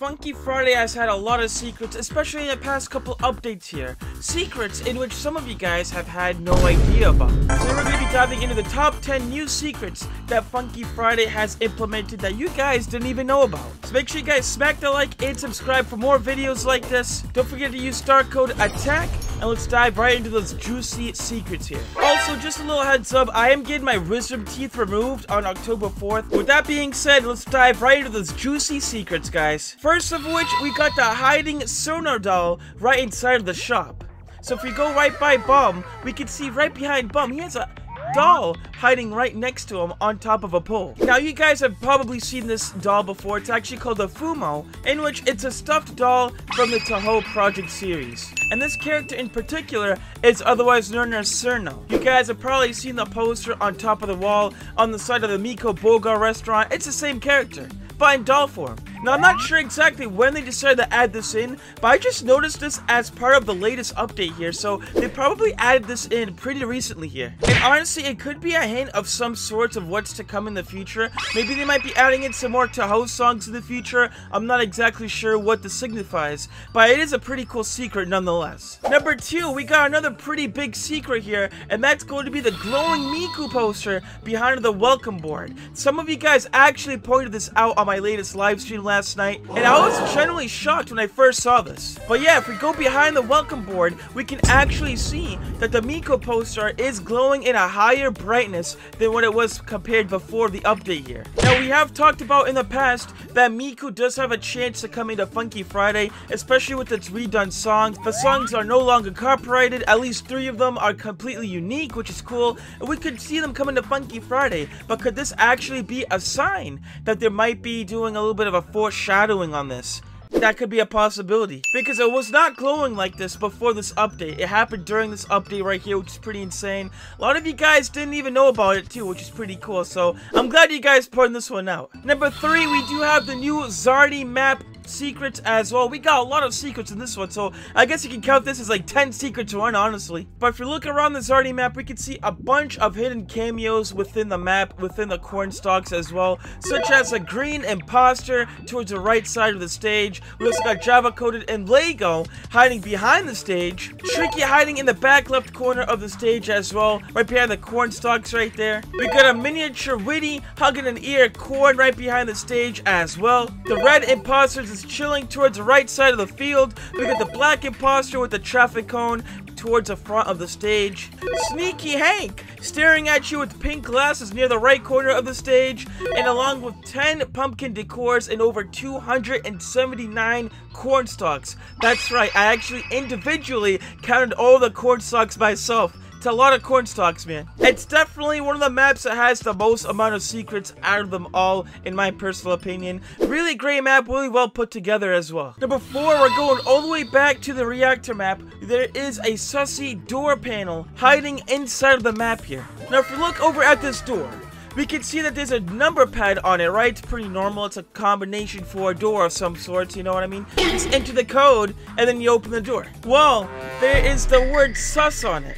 Funky Friday has had a lot of secrets, especially in the past couple updates here. Secrets in which some of you guys have had no idea about. So we're going to be diving into the top 10 new secrets that Funky Friday has implemented that you guys didn't even know about. So make sure you guys smack the like and subscribe for more videos like this. Don't forget to use star code ATTACK and let's dive right into those juicy secrets here. Also, just a little heads up, I am getting my wisdom teeth removed on October 4th. With that being said, let's dive right into those juicy secrets, guys. First of which, we got the hiding Cirno doll right inside of the shop. So if we go right by Bum, we can see right behind Bum, he has a doll hiding right next to him on top of a pole. Now you guys have probably seen this doll before. It's actually called the Fumo, in which it's a stuffed doll from the Touhou Project series. And this character in particular is otherwise known as Cirno. You guys have probably seen the poster on top of the wall on the side of the Miko Boga restaurant. It's the same character, but in doll form. Now, I'm not sure exactly when they decided to add this in, but I just noticed this as part of the latest update here, so they probably added this in pretty recently here. And honestly, it could be a hint of some sorts of what's to come in the future. Maybe they might be adding in some more Touhou songs in the future. I'm not exactly sure what this signifies, but it is a pretty cool secret nonetheless. Number two, we got another pretty big secret here, and that's going to be the glowing Miku poster behind the welcome board. Some of you guys actually pointed this out on my latest live stream last night, and I was generally shocked when I first saw this. But yeah, if we go behind the welcome board, we can actually see that the Miku poster is glowing in a higher brightness than what it was compared before the update here. Now, we have talked about in the past that Miku does have a chance to come into Funky Friday, especially with its redone songs. The songs are no longer copyrighted, at least three of them are completely unique, which is cool, and we could see them coming to Funky Friday, but could this actually be a sign that there might be doing a little bit of a foreshadowing on this. That could be a possibility. Because it was not glowing like this before this update. It happened during this update right here, which is pretty insane. A lot of you guys didn't even know about it too, which is pretty cool. So, I'm glad you guys pointed this one out. Number three, we do have the new Zardy map secrets as well. We got a lot of secrets in this one, so I guess you can count this as like 10 secrets to one, honestly. But if you look around the Zardy map, we can see a bunch of hidden cameos within the map, within the corn stalks as well, such as a green imposter towards the right side of the stage. We also got Java Coded and Lego hiding behind the stage, Tricky hiding in the back left corner of the stage as well, right behind the corn stalks right there. We got a miniature Witty hugging an ear corn right behind the stage as well. The red imposter is chilling towards the right side of the field. We got the black imposter with the traffic cone towards the front of the stage. Sneaky Hank staring at you with pink glasses near the right corner of the stage. And along with 10 pumpkin decors and over 279 corn stalks. That's right, I actually individually counted all the corn stalks myself. It's a lot of corn stalks, man. It's definitely one of the maps that has the most amount of secrets out of them all, in my personal opinion. Really great map, really well put together as well. Number four, we're going all the way back to the reactor map. There is a sussy door panel hiding inside of the map here. Now, if we look over at this door, we can see that there's a number pad on it, right? It's pretty normal. It's a combination for a door of some sorts, you know what I mean? Just enter the code, and then you open the door. Well, there is the word sus on it.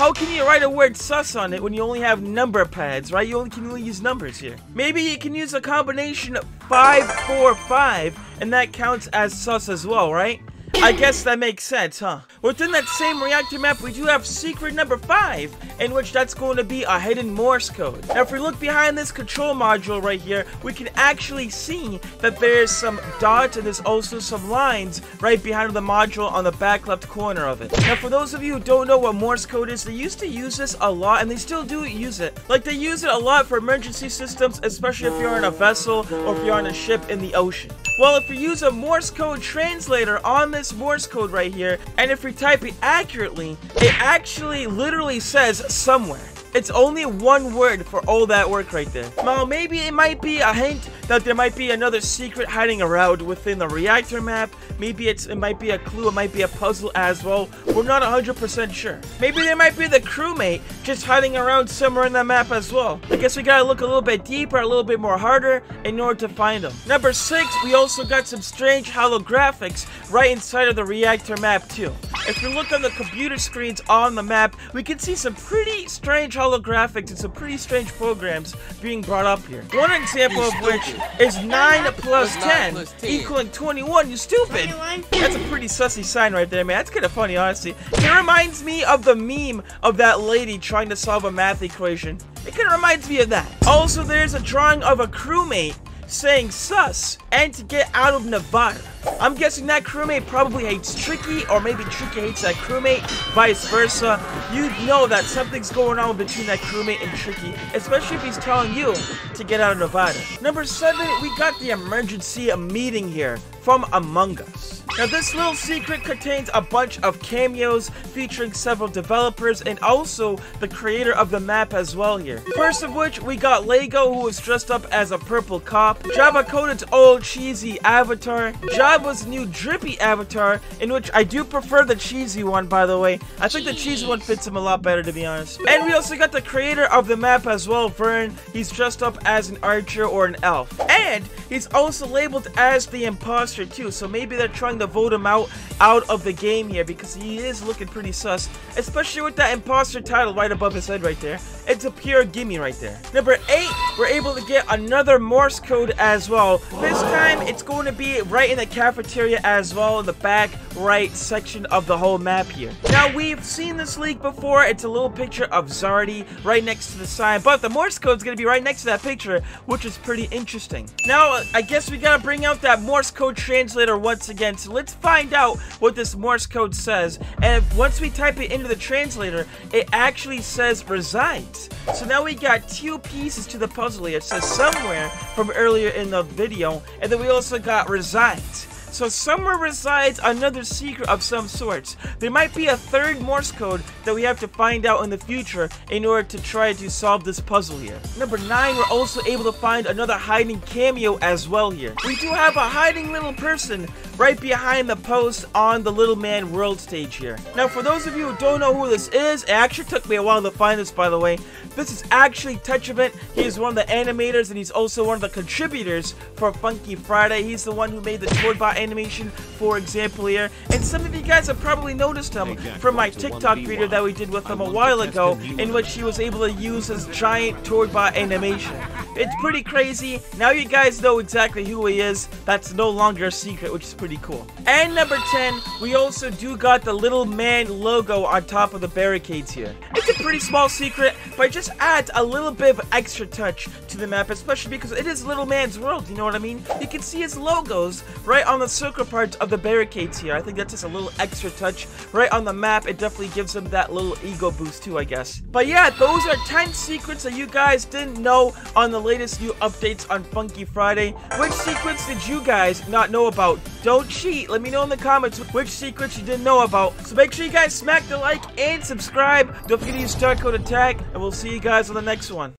How can you write a word sus on it when you only have number pads, right? You only can only use numbers here. Maybe you can use a combination of 545, and that counts as sus as well, right? I guess that makes sense, huh? Within that same reactor map, we do have secret number 5, in which that's going to be a hidden Morse code. Now, if we look behind this control module right here, we can actually see that there's some dots and there's also some lines right behind the module on the back left corner of it. Now, for those of you who don't know what Morse code is, they used to use this a lot, and they still do use it. Like, they use it a lot for emergency systems, especially if you're on a vessel or if you're on a ship in the ocean. Well, if you use a Morse code translator on this Morse code right here, and if we type it accurately, it actually literally says somewhere. It's only one word for all that work right there. Now, maybe it might be a hint that there might be another secret hiding around within the reactor map. Maybe it's it might be a clue, it might be a puzzle as well. We're not 100% sure. Maybe there might be the crewmate just hiding around somewhere in the map as well. I guess we gotta look a little bit deeper, a little bit more harder in order to find them. Number 6, we also got some strange holographics right inside of the reactor map too. If you look on the computer screens on the map, we can see some pretty strange holographics and some pretty strange programs being brought up here. One example of which is 9 nine 10, plus 10? equaling 21, you stupid! 21? That's a pretty sussy sign right there, man. That's kind of funny, honestly. It reminds me of the meme of that lady trying to solve a math equation. It kind of reminds me of that. Also, there's a drawing of a crewmate saying sus and to get out of Nevada. I'm guessing that crewmate probably hates Tricky, or maybe Tricky hates that crewmate, vice versa. You know that something's going on between that crewmate and Tricky, especially if he's telling you to get out of Nevada. Number seven, we got the emergency meeting here from Among Us. Now this little secret contains a bunch of cameos featuring several developers and also the creator of the map as well here. First of which we got Lego who was dressed up as a purple cop, Java Coded's old cheesy avatar, Java's new drippy avatar in which I do prefer the cheesy one by the way. I think the cheesy one fits him a lot better to be honest. And we also got the creator of the map as well, Vern. He's dressed up as an archer or an elf. And he's also labeled as the imposter too, so maybe they're trying to vote him out out of the game here because he is looking pretty sus, especially with that imposter title right above his head right there. It's a pure gimme right there. Number 8, we're able to get another Morse code as well. This time, it's going to be right in the cafeteria as well in the back right section of the whole map here. Now, we've seen this leak before. It's a little picture of Zardy right next to the sign, but the Morse code is going to be right next to that picture, which is pretty interesting. Now, uh, I guess we got to bring out that Morse code translator once again, so let's find out what this Morse code says. And if, once we type it into the translator, it actually says resides. So now we got two pieces to the puzzle here. It says somewhere from earlier in the video, and then we also got resides. So somewhere resides another secret of some sorts. There might be a third Morse code that we have to find out in the future in order to try to solve this puzzle here. Number 9, we're also able to find another hiding cameo as well here. We do have a hiding little person right behind the post on the Little Man World stage here. Now for those of you who don't know who this is, it actually took me a while to find this by the way. This is actually Touch Event. He is one of the animators and he's also one of the contributors for Funky Friday. He's the one who made the Tordbot animation, for example here. And some of you guys have probably noticed him from my TikTok video that we did with him a while ago, in which he was able to use his giant Tordbot animation. It's pretty crazy. Now you guys know exactly who he is. That's no longer a secret, which is pretty cool. And number 10, we also do got the little man logo on top of the barricades here. It's a pretty small secret, but it just adds a little bit of extra touch to the map, especially because it is little man's world, you know what I mean? You can see his logos right on the circle parts of the barricades here. I think that's just a little extra touch right on the map. It definitely gives him that little ego boost too, I guess. But yeah, those are 10 secrets that you guys didn't know on the latest new updates on Funky Friday. Which secrets did you guys not know about? Don't cheat. Let me know in the comments which secrets you didn't know about. So make sure you guys smack the like and subscribe. Don't forget to use star code attack, and we'll see you guys on the next one.